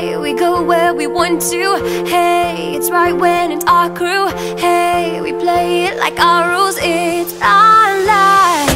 Hey, we go where we want to. Hey, it's right when it's our crew. Hey, we play it like our rules. It's our life.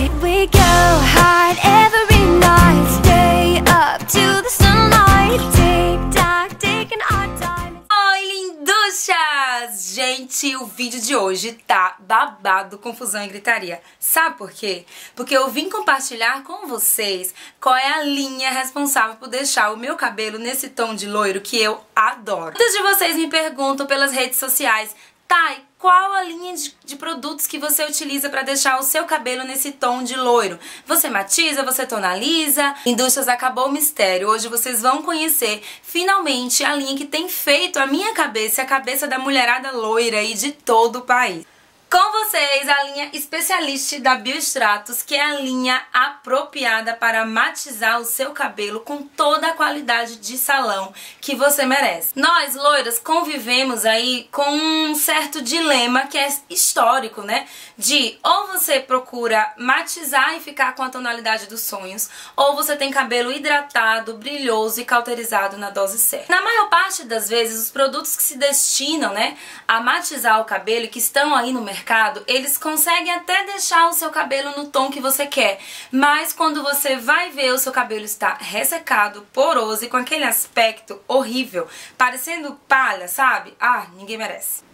Gente, o vídeo de hoje tá babado, confusão e gritaria. Sabe por quê? Porque eu vim compartilhar com vocês qual é a linha responsável por deixar o meu cabelo nesse tom de loiro que eu adoro. Muitos de vocês me perguntam pelas redes sociais, Thay, qual a linha de, de produtos que você utiliza para deixar o seu cabelo nesse tom de loiro? Você matiza, você tonaliza? Indústrias acabou o mistério. Hoje vocês vão conhecer finalmente a linha que tem feito a minha cabeça a cabeça da mulherada loira aí de todo o país. Com vocês, a linha especialista da Biostratos, que é a linha apropriada para matizar o seu cabelo com toda a qualidade de salão que você merece. Nós, loiras, convivemos aí com um certo dilema que é histórico, né? De ou você procura matizar e ficar com a tonalidade dos sonhos, ou você tem cabelo hidratado, brilhoso e cauterizado na dose certa. Na maior parte das vezes, os produtos que se destinam, né, a matizar o cabelo e que estão aí no mercado mercado, eles conseguem até deixar o seu cabelo no tom que você quer, mas quando você vai ver o seu cabelo está ressecado, poroso e com aquele aspecto horrível, parecendo palha, sabe? Ah, ninguém merece.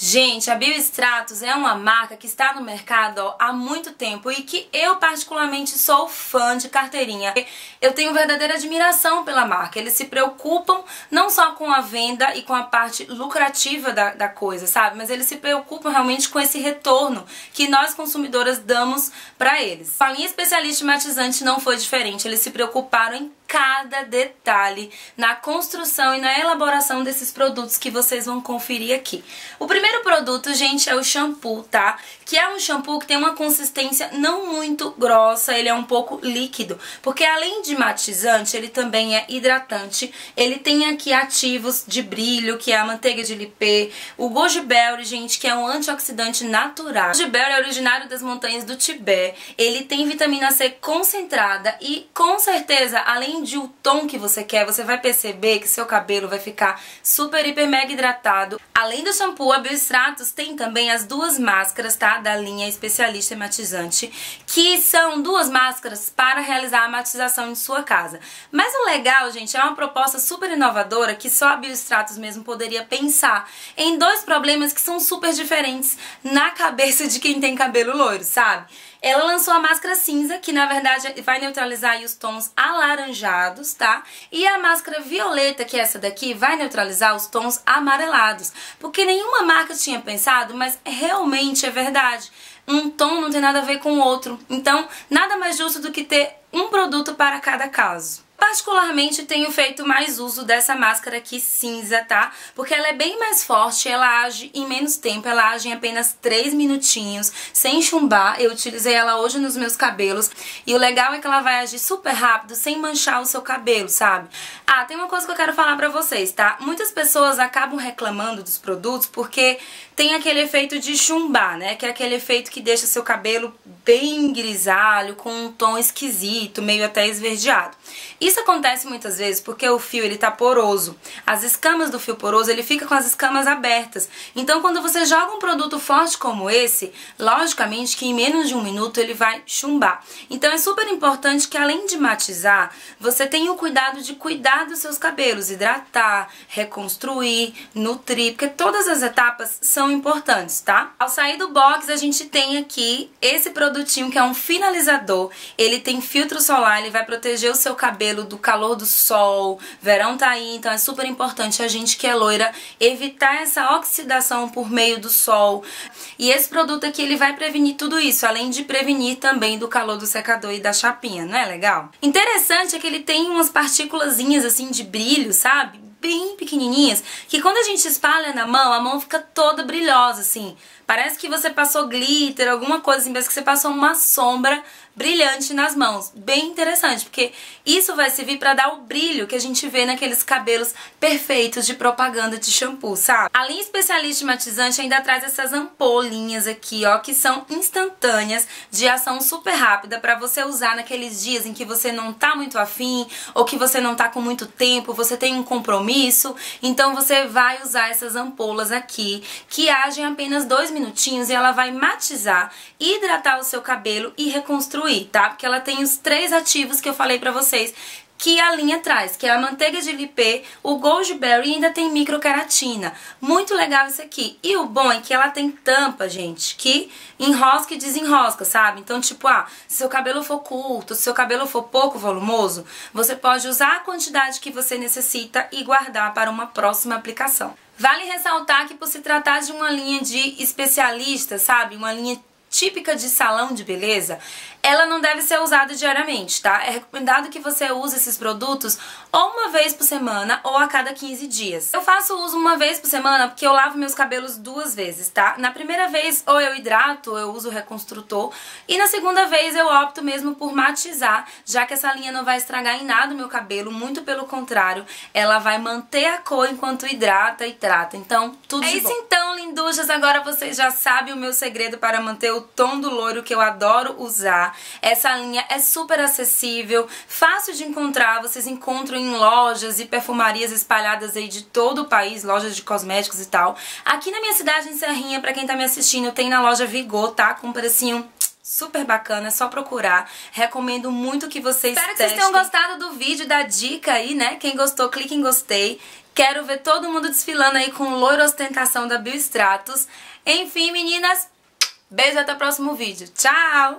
Gente, a Biostratos é uma marca que está no mercado ó, há muito tempo e que eu particularmente sou fã de carteirinha. Eu tenho verdadeira admiração pela marca. Eles se preocupam não só com a venda e com a parte lucrativa da, da coisa, sabe? Mas eles se preocupam realmente com esse retorno que nós consumidoras damos para eles. A linha especialista matizante não foi diferente. Eles se preocuparam em cada detalhe na construção e na elaboração desses produtos que vocês vão conferir aqui. O primeiro produto, gente, é o shampoo, tá? Que é um shampoo que tem uma consistência não muito grossa, ele é um pouco líquido, porque além de matizante, ele também é hidratante. Ele tem aqui ativos de brilho, que é a manteiga de lipê, o goji berry, gente, que é um antioxidante natural. O goji berry é originário das montanhas do Tibete. Ele tem vitamina C concentrada e com certeza, além de o tom que você quer, você vai perceber que seu cabelo vai ficar super, hiper, mega hidratado. Além do shampoo, a Biostratos tem também as duas máscaras, tá? Da linha especialista matizante, que são duas máscaras para realizar a matização em sua casa. Mas o legal, gente, é uma proposta super inovadora que só a Biostratos mesmo poderia pensar em dois problemas que são super diferentes na cabeça de quem tem cabelo loiro, sabe? Ela lançou a máscara cinza, que na verdade vai neutralizar os tons alaranjados, tá? E a máscara violeta, que é essa daqui, vai neutralizar os tons amarelados. Porque nenhuma marca tinha pensado, mas realmente é verdade. Um tom não tem nada a ver com o outro. Então, nada mais justo do que ter um produto para cada caso. Particularmente tenho feito mais uso dessa máscara aqui cinza, tá? Porque ela é bem mais forte, ela age em menos tempo, ela age em apenas 3 minutinhos, sem chumbar. Eu utilizei ela hoje nos meus cabelos e o legal é que ela vai agir super rápido, sem manchar o seu cabelo, sabe? Ah, tem uma coisa que eu quero falar pra vocês, tá? Muitas pessoas acabam reclamando dos produtos porque tem aquele efeito de chumbar, né? Que é aquele efeito que deixa seu cabelo bem grisalho, com um tom esquisito, meio até esverdeado. Isso acontece muitas vezes porque o fio ele tá poroso. As escamas do fio poroso, ele fica com as escamas abertas. Então, quando você joga um produto forte como esse, logicamente que em menos de um minuto ele vai chumbar. Então, é super importante que além de matizar, você tenha o cuidado de cuidar dos seus cabelos, hidratar, reconstruir, nutrir, porque todas as etapas são importantes, tá? Ao sair do box, a gente tem aqui esse produtinho que é um finalizador. Ele tem filtro solar, ele vai proteger o seu cabelo do calor do sol, verão tá aí, então é super importante a gente que é loira evitar essa oxidação por meio do sol. E esse produto aqui ele vai prevenir tudo isso, além de prevenir também do calor do secador e da chapinha, não é legal? Interessante é que ele tem umas partículas assim de brilho, sabe? Bem pequenininhas, que quando a gente espalha na mão, a mão fica toda brilhosa, assim. Parece que você passou glitter, alguma coisa assim, parece que você passou uma sombra brilhante nas mãos. Bem interessante, porque isso vai servir para dar o brilho que a gente vê naqueles cabelos perfeitos de propaganda de shampoo, sabe? A linha especialista matizante ainda traz essas ampolinhas aqui, ó, que são instantâneas, de ação super rápida para você usar naqueles dias em que você não tá muito afim ou que você não tá com muito tempo, você tem um compromisso, então você vai usar essas ampolas aqui, que agem apenas dois minutinhos e ela vai matizar, hidratar o seu cabelo e reconstruir, tá? Porque ela tem os três ativos que eu falei pra vocês que a linha traz, que é a manteiga de lipê, o goji-berry e ainda tem microceratina. Muito legal isso aqui. E o bom é que ela tem tampa, gente, que enrosca e desenrosca, sabe? Então, tipo, ah, se seu cabelo for curto, se seu cabelo for pouco volumoso, você pode usar a quantidade que você necessita e guardar para uma próxima aplicação. Vale ressaltar que por se tratar de uma linha de especialista, sabe? Uma linha típica de salão de beleza, ela não deve ser usada diariamente, tá? É recomendado que você use esses produtos ou uma vez por semana ou a cada 15 dias. Eu faço uso uma vez por semana porque eu lavo meus cabelos duas vezes, tá? Na primeira vez ou eu hidrato, ou eu uso o reconstrutor, e na segunda vez eu opto mesmo por matizar, já que essa linha não vai estragar em nada o meu cabelo, muito pelo contrário, ela vai manter a cor enquanto hidrata e trata. Então, tudo é de isso bom. então, linduchas, agora vocês já sabem o meu segredo para manter o tom do loiro que eu adoro usar. Essa linha é super acessível, fácil de encontrar, vocês encontram em lojas e perfumarias espalhadas aí de todo o país, lojas de cosméticos e tal. Aqui na minha cidade, em Serrinha, pra quem tá me assistindo, tem na loja Vigor, tá? Com um precinho super bacana, é só procurar. Recomendo muito que vocês Espero testem. que vocês tenham gostado do vídeo, da dica aí, né? Quem gostou, clique em gostei. Quero ver todo mundo desfilando aí com loiro ostentação da Biostratos. Enfim, meninas, beijo até o próximo vídeo. Tchau!